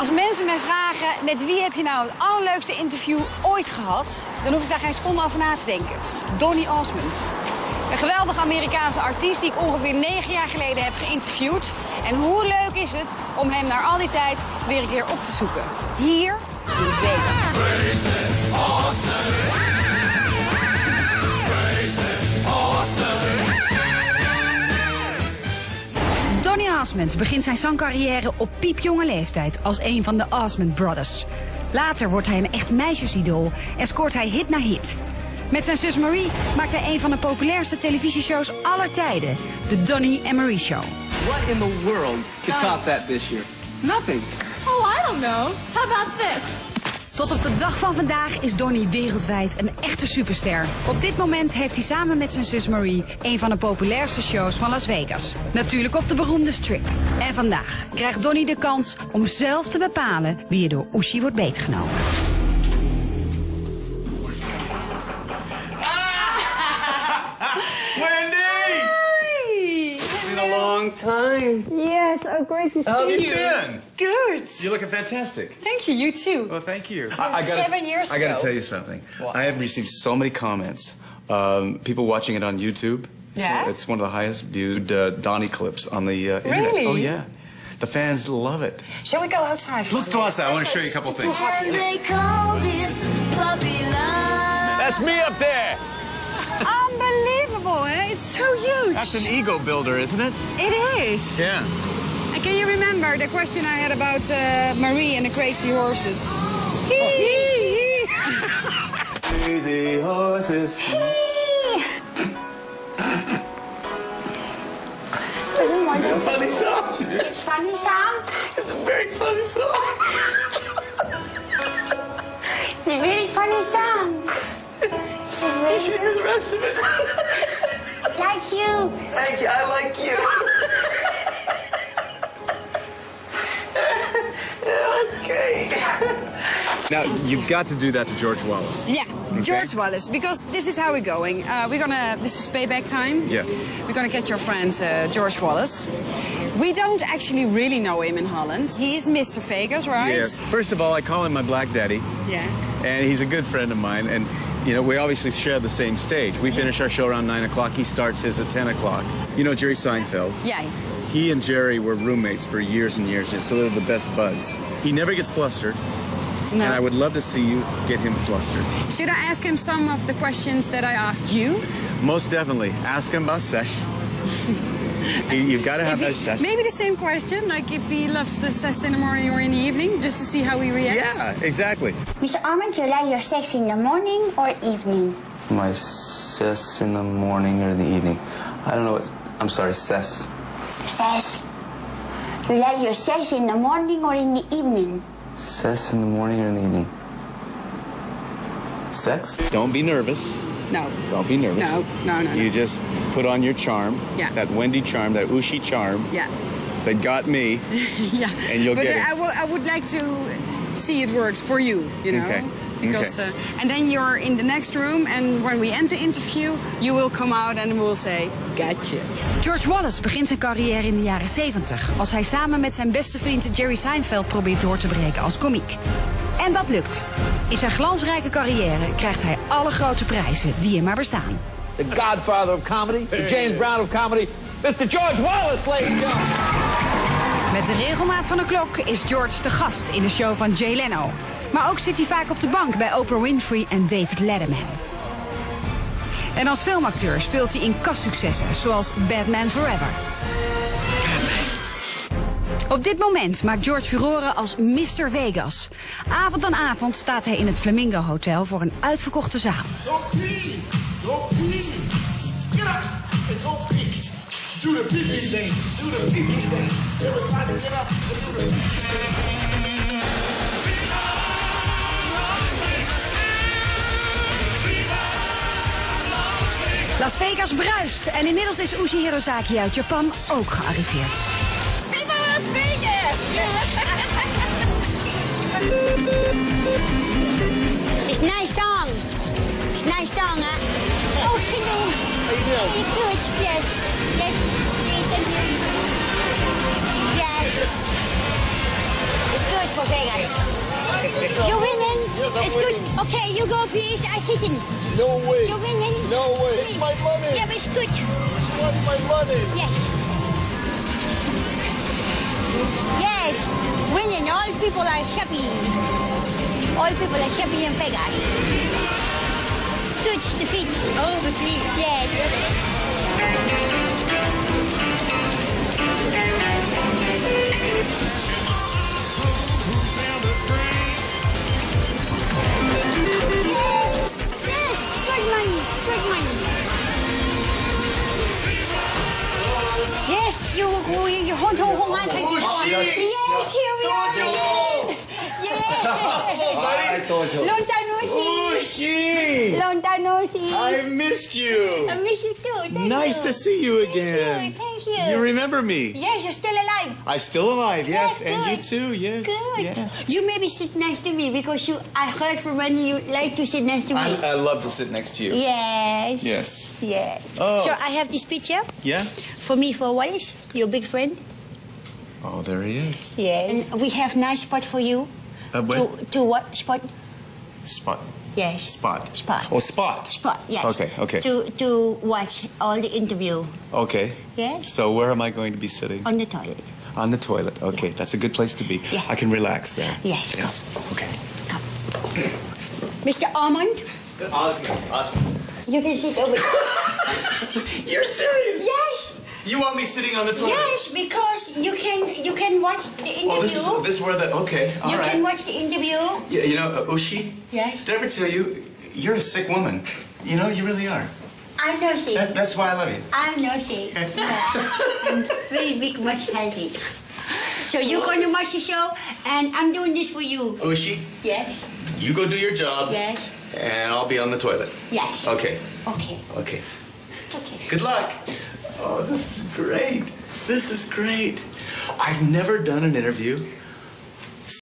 Als mensen mij vragen met wie heb je nou het allerleukste interview ooit gehad, dan hoef ik daar geen seconde over na te denken. Donny Osmond. Een geweldige Amerikaanse artiest die ik ongeveer negen jaar geleden heb geïnterviewd. En hoe leuk is het om hem na al die tijd weer een keer op te zoeken. Hier in Vegas. Osmond begint zijn zangcarrière op piepjonge leeftijd als een van de Osmond Brothers. Later wordt hij een echt meisjesidool en scoort hij hit na hit. Met zijn zus Marie maakt hij een van de populairste televisieshows aller tijden, de Donny and Marie Show. What in the world could top that this year? Nothing. Oh, I don't know. How about this? Tot op de dag van vandaag is Donny wereldwijd een echte superster. Op dit moment heeft hij samen met zijn zus Marie een van de populairste shows van Las Vegas. Natuurlijk op de beroemde strip. En vandaag krijgt Donny de kans om zelf te bepalen wie er door Oeshi wordt beetgenomen. Time. Yes, oh, great to see How have you you. been? Good. You're looking fantastic. Thank you. You too. Well, thank you. I, I gotta, Seven years I gotta tell you something. What? I have received so many comments. Um, people watching it on YouTube. Yeah? It's one of the highest viewed uh, Donny clips on the uh, internet. Really? Oh yeah. The fans love it. Shall we go outside? Let's go outside. I want to show you a couple things. And they call this puppy love. That's me up there. Unbelievable? It's so huge. That's an ego builder, isn't it? It is. Yeah. And can you remember the question I had about uh, Marie and the crazy horses? Crazy horses. It's a Funny song. It's funny song. It's a very funny song. It's a really funny song. It's really hear the rest of it. Like you. Thank you. I like you. okay. Now you've got to do that to George Wallace. Yeah, George Wallace, because this is how we're going. Uh, we're gonna, this is payback time. Yeah. We're gonna get your friend uh, George Wallace. We don't actually really know him in Holland. He is Mr. Vegas, right? Yes. First of all, I call him my black daddy, Yeah. and he's a good friend of mine. And you know, we obviously share the same stage. We finish our show around nine o'clock. He starts his at ten o'clock. You know Jerry Seinfeld. Yeah. He and Jerry were roommates for years and years, and so they're the best buds. He never gets flustered, No. and I would love to see you get him flustered. Should I ask him some of the questions that I asked you? Most definitely. Ask him about sesh. You- You've got to have Maybe- that sesh. Maybe the same question, like if he loves the sex in the morning or in the evening, just to see how he reacts. Yeah, exactly. Mr. Armand, you like your sex in the morning or evening? My cess in the morning or in the evening. I don't know what. I'm sorry, cess. Sex. You like your sex in the morning or in the evening? Cess in the morning or in the evening? Sex? Don't be nervous. No. Don't be nervous. No, no, no, no. You just put on your charm. Yeah. That Wendy charm, that Ushi charm Yeah. that got me. yeah. And you'll but get uh, it. I, will- I would like to see it works for you, you know? Okay. Because, Okay. uh, and then you're in the next room, and when we end the interview, you will come out and we'll say, gotcha. George Wallace begint zijn carrière in de jaren 70, als hij samen met zijn beste vriend Jerry Seinfeld probeert door te breken als komiek. En dat lukt. In zijn glansrijke carrière krijgt hij alle grote prijzen die er maar bestaan. The godfather of comedy, the James Brown of comedy, Mr. George Wallace, ladies and gentlemen. Met de regelmaat van de klok is George de gast in de show van Jay Leno. Maar ook zit hij vaak op de bank bij Oprah Winfrey en David Letterman. En als filmacteur speelt hij in kastsuccessen zoals Batman Forever. Op dit moment maakt George furoren als Mr. Vegas. Avond aan avond staat hij in het Flamingo Hotel voor een uitverkochte zaal. Don't pee! Don't pee! Get up and don't pee! Do the pee-pee thing! Do the pee-pee thing! Everybody get up and do the pee-pee thing! Las Vegas bruist en inmiddels is Uzi Hirosaki uit Japan ook gearriveerd. Viva Las Vegas! It's nice song. It's nice song, huh? Oh, hello. How you doing? Very good, yes. Yes, yes, you. Yes. It's good for Vegas. You're winning. Yes, I'm it's good. Okay, you go, please. I sit in. No way. You're winning. No way. It's my money. Yeah, but it's good. It's my money. Yes. Yes. People are happy. All people are happy in Vegas. It's good. Defeat. Oh, defeat. Yes. Yes. Yes, here we are again. Yes. I told you. Long time no see. Long time no see. I missed you. I miss you too. Thank Nice you. to see you Thank again. you. Thank you. You remember me? Yes, you're still alive. I'm still alive, yes, Yes, and you too, yes. Good. Yeah. You maybe sit next to me because you. I heard from when you like to sit next to me. I, I love to sit next to you. Yes. Yes. Yes. Oh. So I have this picture Yeah? For me for Wallace, your big friend. Oh, there he is. Yes. And we have nice spot for you. Uh. To, to what spot? Spot. Yes. Spot. Spot. Oh, spot. Spot. Yes. Okay, okay. To to watch all the interview. Okay. Yes. So where am I going to be sitting? On the toilet. On the toilet. Okay, that's a good place to be. Yeah. I can relax there. Yes, Yes. Okay. Come. Mr. Armand, Osmond. Osmond. you can sit over. there. You're serious? yes. You want me sitting on the toilet? Yes, because you can you can watch the Oh, this interview. is this is where the okay. All you right. can watch the interview. Yeah, you know, uh, Ushi. Yes. Did I ever tell you you're a sick woman? You know, you really are. I know she. That, that's why I love you. I know she. I'm very big, much healthy. So you're going to watch the show, and I'm doing this for you. Ushi, Yes. you go do your job, Yes. and I'll be on the toilet. Yes. Okay. Okay. Okay. Okay. Good luck. Oh, this is great. This is great. I've never done an interview